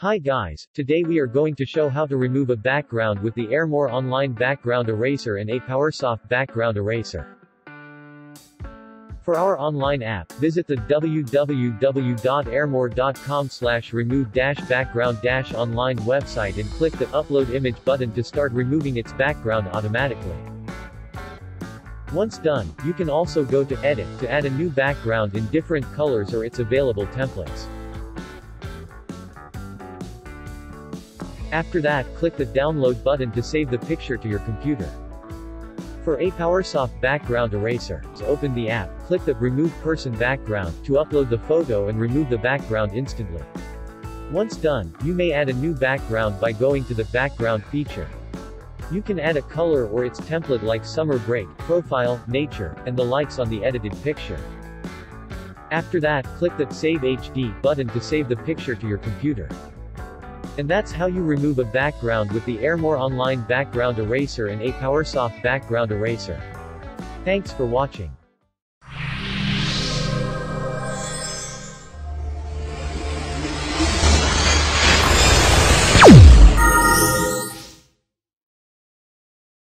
Hi guys, today we are going to show how to remove a background with the Airmore Online Background Eraser and Apowersoft Background Eraser. For our online app, visit the www.airmore.com slash remove-background-online website and click the Upload Image button to start removing its background automatically. Once done, you can also go to Edit to add a new background in different colors or its available templates. After that, click the Download button to save the picture to your computer. For Apowersoft background eraser, to open the app, click the Remove Person background to upload the photo and remove the background instantly. Once done, you may add a new background by going to the Background feature. You can add a color or its template like summer break, profile, nature, and the likes on the edited picture. After that, click the Save HD button to save the picture to your computer. And that's how you remove a background with the Airmore Online Background Eraser and Apowersoft Background Eraser. Thanks for watching.